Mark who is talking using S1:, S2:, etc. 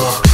S1: more.